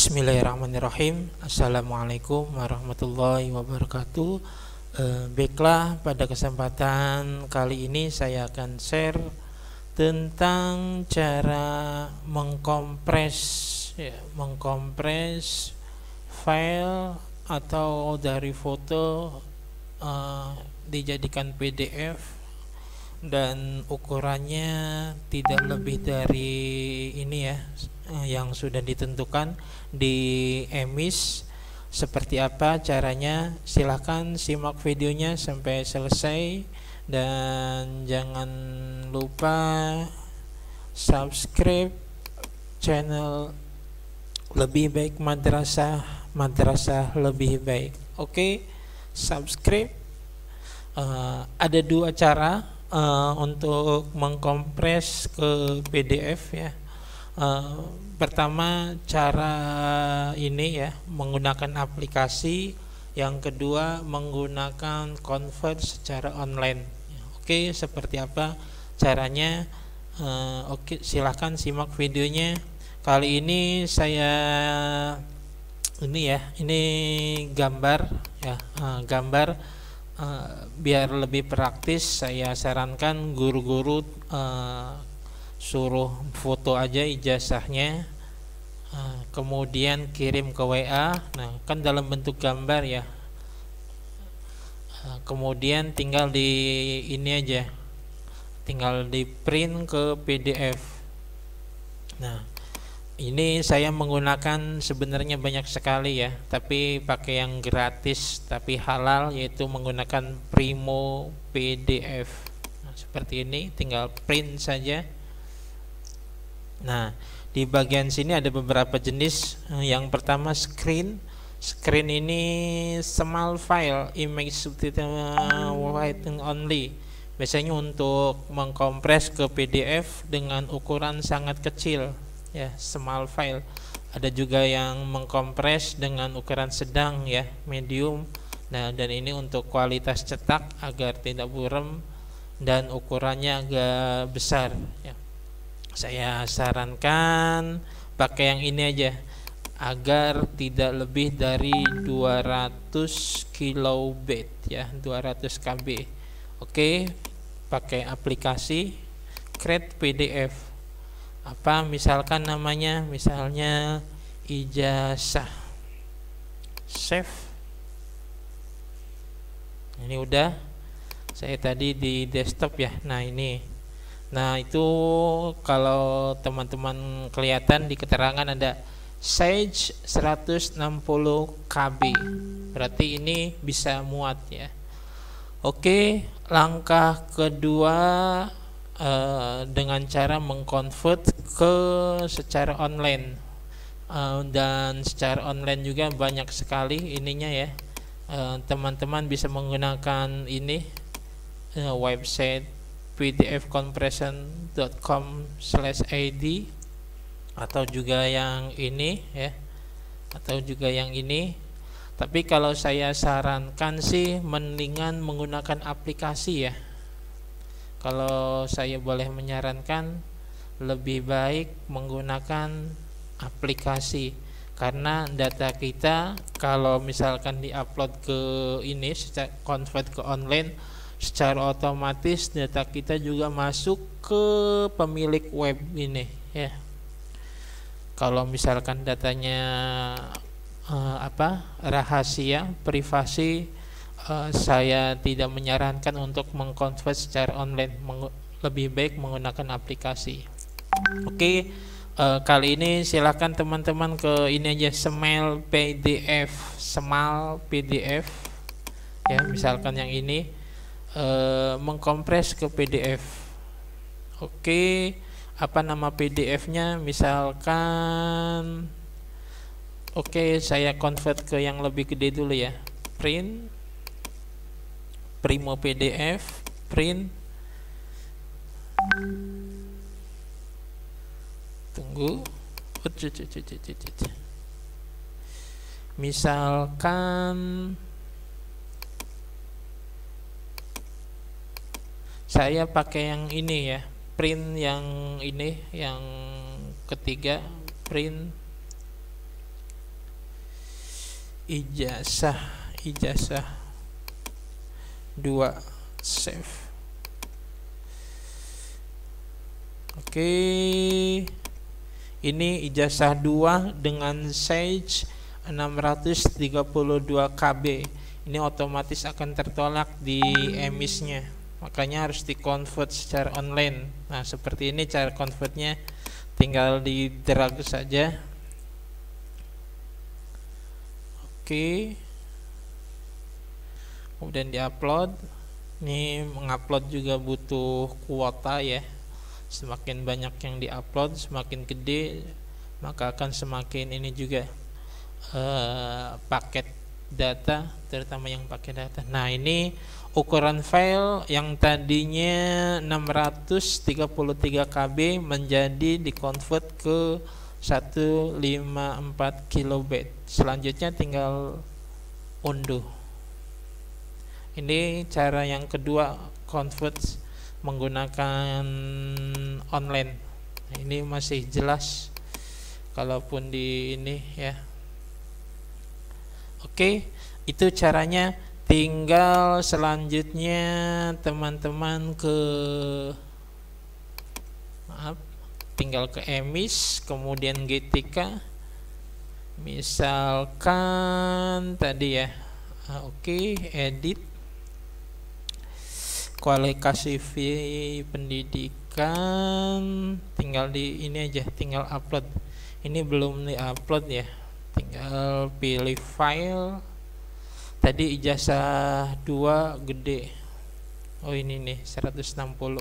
Bismillahirrahmanirrahim. Assalamualaikum warahmatullahi wabarakatuh. E, Baiklah pada kesempatan kali ini saya akan share Tentang cara mengkompres ya, Mengkompres file atau dari foto e, dijadikan PDF dan ukurannya tidak lebih dari ini ya yang sudah ditentukan di emis seperti apa caranya silahkan simak videonya sampai selesai dan jangan lupa subscribe channel lebih baik madrasah madrasah lebih baik oke okay? subscribe uh, ada dua cara uh, untuk mengkompres ke PDF ya. Uh, pertama cara ini ya menggunakan aplikasi, yang kedua menggunakan convert secara online. Oke, seperti apa caranya? Uh, oke, silahkan simak videonya. Kali ini saya ini ya, ini gambar ya, uh, gambar biar lebih praktis saya sarankan guru-guru uh, suruh foto aja ijazahnya uh, kemudian kirim ke WA nah kan dalam bentuk gambar ya. Uh, kemudian tinggal di ini aja tinggal di print ke PDF nah ini saya menggunakan sebenarnya banyak sekali ya tapi pakai yang gratis tapi halal yaitu menggunakan Primo PDF nah, seperti ini tinggal print saja nah di bagian sini ada beberapa jenis. Yang pertama screen. Screen ini small file image subtitle white only. Biasanya untuk mengkompres ke PDF dengan ukuran sangat kecil ya small file. Ada juga yang mengkompres dengan ukuran sedang ya medium. Nah dan ini untuk kualitas cetak agar tidak buram dan ukurannya agak besar ya saya sarankan pakai yang ini aja agar tidak lebih dari 200 kilobit ya 200 KB. Oke pakai aplikasi create PDF apa misalkan namanya? Misalnya ijazah. Save. Ini udah. Saya tadi di desktop ya. Nah ini nah itu kalau teman-teman kelihatan di keterangan ada Sage 160 KB berarti ini bisa muat ya. Oke langkah kedua uh, dengan cara mengkonvert ke secara online. Uh, dan secara online juga banyak sekali ininya ya. Eh, teman-teman uh, bisa menggunakan ini uh, website pdfcompression.com/id atau juga yang ini ya. Atau juga yang ini. Tapi kalau saya sarankan sih mendingan menggunakan aplikasi ya. Kalau saya boleh menyarankan lebih baik menggunakan aplikasi. Karena data kita kalau misalkan diupload ke ini convert ke online secara otomatis data kita juga masuk ke pemilik web ini ya. Kalau misalkan datanya uh, apa rahasia privasi uh, saya tidak menyarankan untuk mengkonvert secara online Meng lebih baik menggunakan aplikasi. Oke okay, uh, eh, kali ini silahkan teman-teman ke ini aja Smile PDF Smile PDF ya misalkan yang ini uh, mengkompres ke PDF oke apa nama PDF-nya misalkan oke saya convert ke yang lebih gede dulu ya. Print Primo PDF print. Tunggu. Misalkan saya pakai yang ini ya print yang ini yang ketiga print ijazah ijazah dua save. Oke ini ijazah dua dengan size 632 KB ini otomatis akan tertolak di emisnya makanya harus di convert secara online. Nah seperti ini cara convertnya. Tinggal di drag saja. Oke. Kemudian di upload ini mengupload juga butuh kuota ya. Semakin banyak yang diupload semakin gede maka akan semakin ini juga uh, paket data terutama yang pakai data. Nah ini ukuran file yang tadinya 633 KB menjadi dikonvert ke 154 kilobit. Selanjutnya tinggal unduh. Ini cara yang kedua convert menggunakan online. Ini masih jelas kalaupun di ini ya oke itu caranya. Tinggal selanjutnya teman-teman ke maaf tinggal ke emis kemudian GTK misalkan tadi ya. Ah, oke edit. Kualifikasi pendidikan. Tinggal di ini aja tinggal upload. Ini belum di upload ya tinggal pilih file. Tadi ijazah dua gede. Oh ini nih 160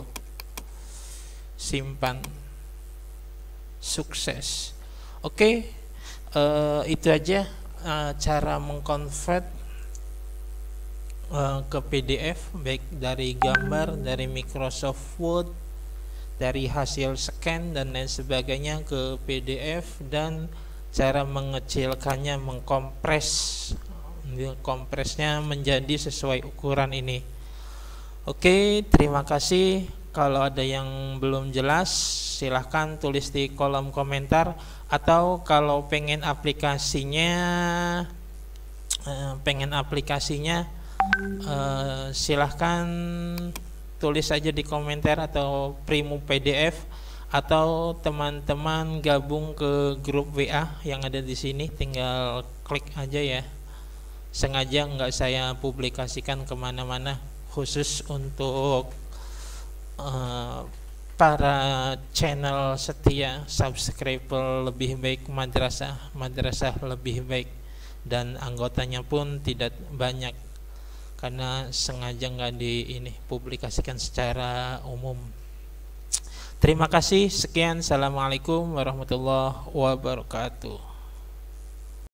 simpan. Sukses. Oke okay, uh, eh, itu aja uh, cara mengkonvert uh, ke PDF baik dari gambar dari Microsoft Word dari hasil scan dan lain sebagainya ke PDF dan cara mengecilkannya mengkompres. Kompresnya menjadi sesuai ukuran ini. Oke terima kasih. Kalau ada yang belum jelas silahkan tulis di kolom komentar. Atau kalau pengen aplikasinya eh, pengen aplikasinya uh, silahkan tulis saja di komentar atau primo PDF atau teman-teman gabung ke grup WA yang ada di sini tinggal klik aja ya sengaja nggak saya publikasikan ke mana-mana khusus untuk uh, para channel setia subscriber lebih baik madrasah madrasah lebih baik dan anggotanya pun tidak banyak karena sengaja nggak di ini publikasikan secara umum. Terima kasih sekian. Assalamualaikum warahmatullahi wabarakatuh.